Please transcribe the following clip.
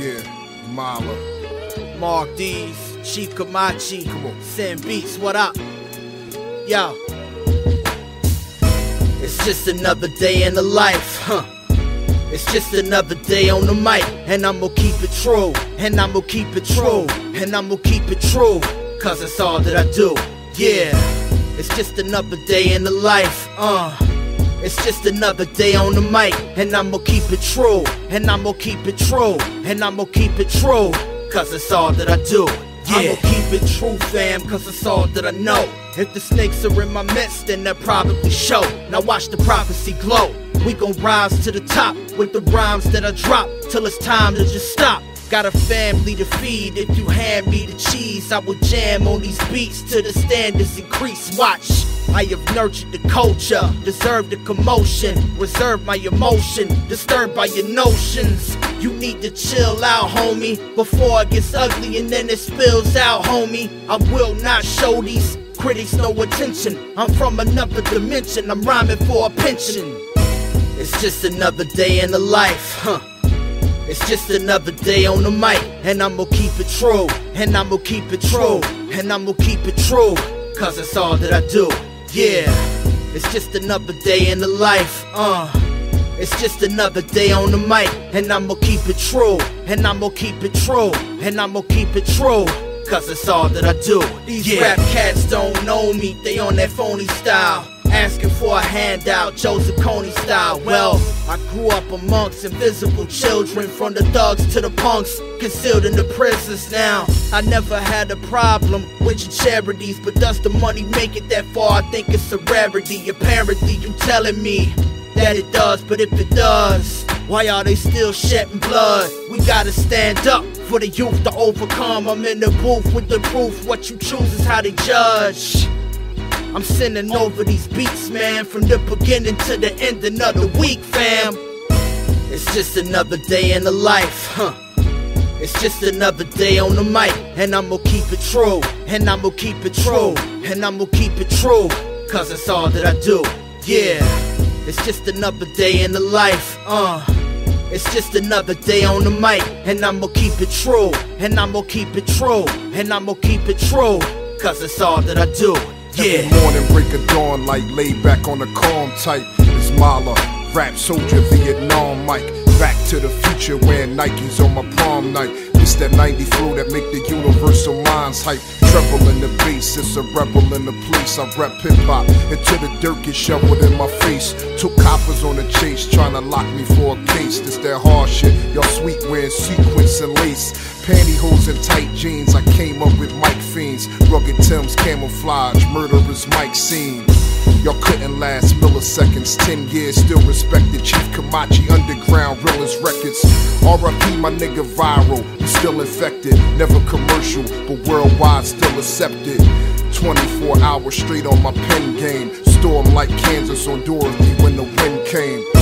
Yeah, Mala. Mark Deez, Chief Kamachi, Come on. Sin Beats, what up? Yo. It's just another day in the life, huh? It's just another day on the mic, and I'ma keep it true, and I'ma keep it true, and I'ma keep it true, cause it's all that I do. Yeah, it's just another day in the life, uh. It's just another day on the mic, and I'ma keep it true, and I'ma keep it true, and I'ma keep it true, cause it's all that I do. Yeah. I'ma keep it true, fam, cause it's all that I know. If the snakes are in my midst, then they'll probably show. Now watch the prophecy glow. We gon' rise to the top with the rhymes that I drop till it's time to just stop. Got a family to feed. If you hand me the cheese, I will jam on these beats till the standards increase. Watch. I have nurtured the culture, deserved the commotion, reserved my emotion, disturbed by your notions. You need to chill out, homie, before it gets ugly and then it spills out, homie. I will not show these critics no attention. I'm from another dimension, I'm rhyming for a pension. It's just another day in the life, huh? It's just another day on the mic, and I'ma keep it true, and I'ma keep it true, and I'ma keep it true, cause it's all that I do. Yeah, it's just another day in the life, uh. It's just another day on the mic, and I'ma keep it true, and I'ma keep it true, and I'ma keep it true, cause it's all that I do. These Yeah. rap cats don't know me, they on that phony style. Asking for a handout, Joseph Kony style. Well, I grew up amongst invisible children, from the thugs to the punks, concealed in the prisons now. I never had a problem with your charities, but does the money make it that far? I think it's a rarity. Apparently, you telling me that it does, but if it does, why are they still shedding blood? We gotta stand up for the youth to overcome. I'm in the booth with the proof. What you choose is how they judge. I'm sending over these beats, man, from the beginning to the end the week, fam. It's just another day in the life, huh? It's just another day on the mic, and I'ma keep it true, and I'ma keep it true, and I'ma keep it true, cause it's all that I do. Yeah, it's just another day in the life, uh. It's just another day on the mic, and I'ma keep it true, and I'ma keep it true, and I'ma keep it true, cause it's all that I do. Yeah. Every morning, break of dawn, like laid back on the calm type. It's Mala, rap soldier, Vietnam Mike. Back to the future, wearing Nikes on my prom night. It's that 90 flow that make the universal minds hype. Treble in the bass, it's a rebel in the place. I rep hip hop until the dirt gets shoveled in my face. Took coppers on the chase, trying to lock me for a case. This that hard shit, y'all sweet wearing sequins and lace. Pantyhose and tight jeans, I came up with Mike Fiends. Rugged Tim's camouflage, murderous Mike scene. Y'all couldn't last milliseconds, 10 years, still respected. Chief Kamachi, underground, realest records. RIP, my nigga viral, still infected. Never commercial, but worldwide still accepted. 24 hours straight on my pen game. Storm like Kansas on Dorothy when the wind came.